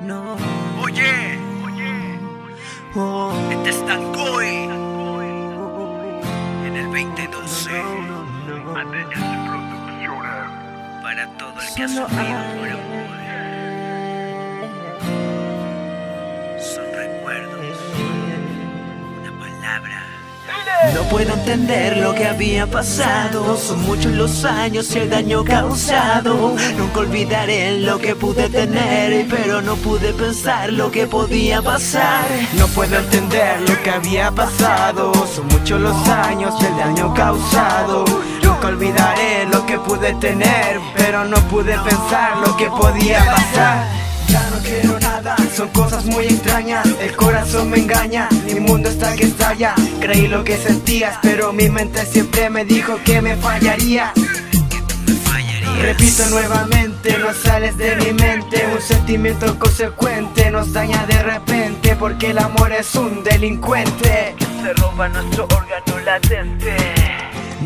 No. Oye, Oh. este es Tangoy en el 2012 para todo el que ha Solo sufrido hay- por amor. Son recuerdos, una palabra. No puedo entender lo que había pasado. Son muchos los años y el daño causado. Nunca olvidaré lo que pude tener, pero no pude pensar lo que podía pasar. No puedo entender lo que había pasado. Son muchos los años y el daño causado. Nunca olvidaré lo que pude tener, pero no pude pensar lo que podía pasar. Ya no quiero nada, son cosas muy extrañas. El corazón me engaña, mi mundo está que estalla. Creí lo que sentías, pero mi mente siempre me dijo que me fallaría. Repito nuevamente, no sales de mi mente Un sentimiento consecuente nos daña de repente Porque el amor es un delincuente Se roba nuestro órgano latente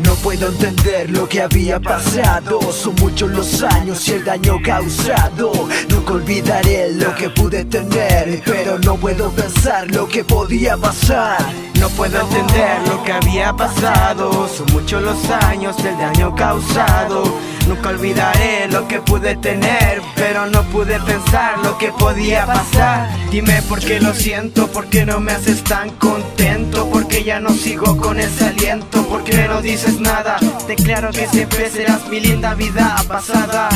No puedo entender lo que había pasado. Son muchos los años y el daño causado. Nunca olvidaré lo que pude tener, pero no puedo pensar lo que podía pasar. No puedo entender lo que había pasado Son muchos los años del daño causado Nunca olvidaré lo que pude tener Pero no pude pensar lo que podía pasar Dime por qué lo siento, por qué no me haces tan contento Porque ya no sigo con ese aliento ¿Por qué no dices nada? Te claro que siempre serás mi linda vida pasada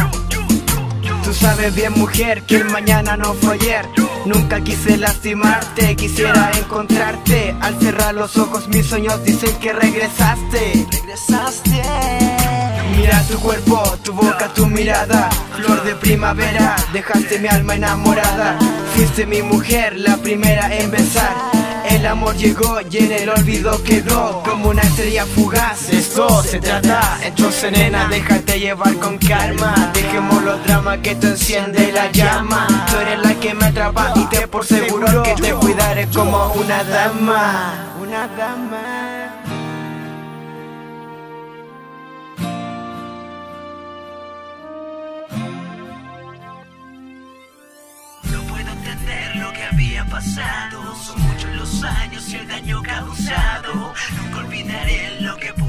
Tú sabes bien mujer que el mañana no fue ayer. Nunca quise lastimarte, quisiera encontrarte. Al cerrar los ojos mis sueños dicen que regresaste. Regresaste. Mira tu cuerpo, tu boca, tu mirada. Flor de primavera, dejaste mi alma enamorada. Fuiste mi mujer, la primera en besar El amor llegó y en el olvido quedó. Como una estrella fugaz, esto se trata. Entonces nena, déjate llevar con calma. Dejemos los dramas que te enciende la llama. Tú eres la que me atrapa y te por seguro que te cuidaré como una dama. Una dama Son muchos los años y el daño causado. Nunca olvidaré lo que pude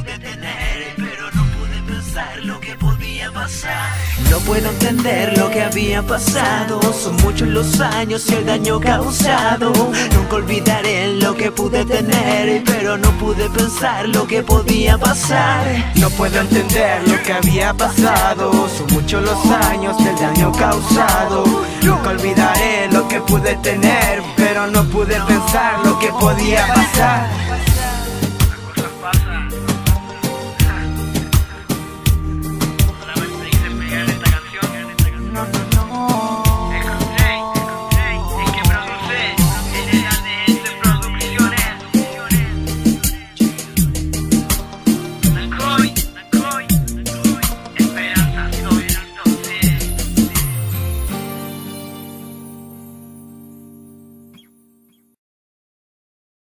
lo que podía pasar. No puedo entender lo que había pasado. Son muchos los años y el daño causado. Nunca olvidaré lo que pude tener, pero no pude pensar lo que podía pasar. No puedo entender lo que había pasado Son muchos los años del daño causado Nunca olvidaré lo que pude tener Pero no pude pensar lo que podía pasar